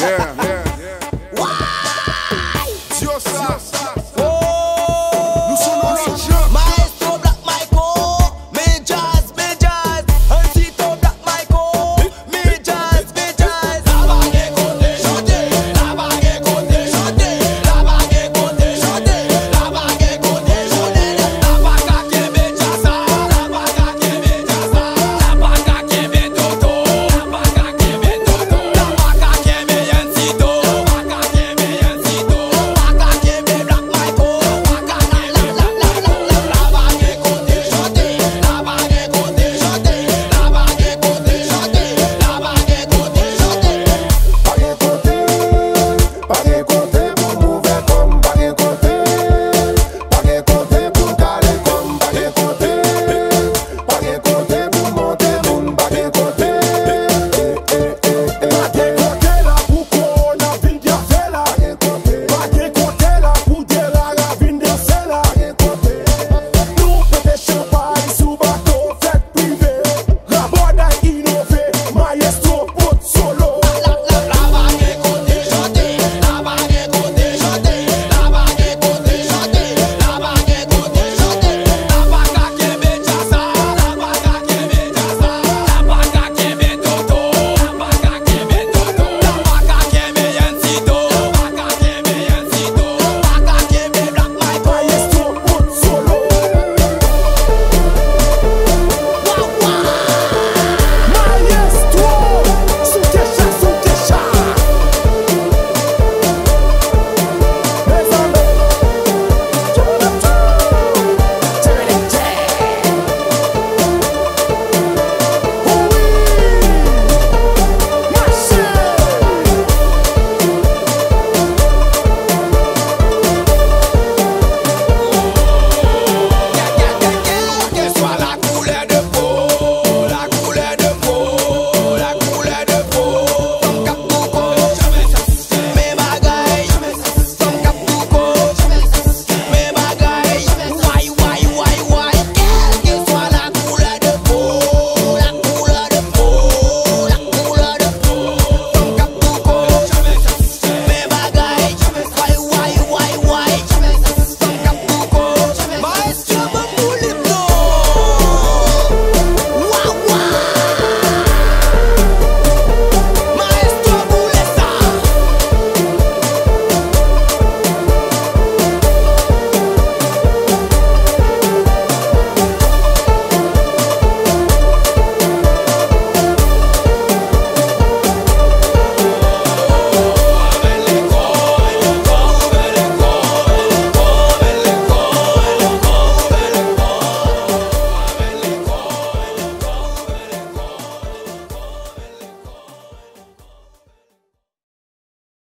Yeah,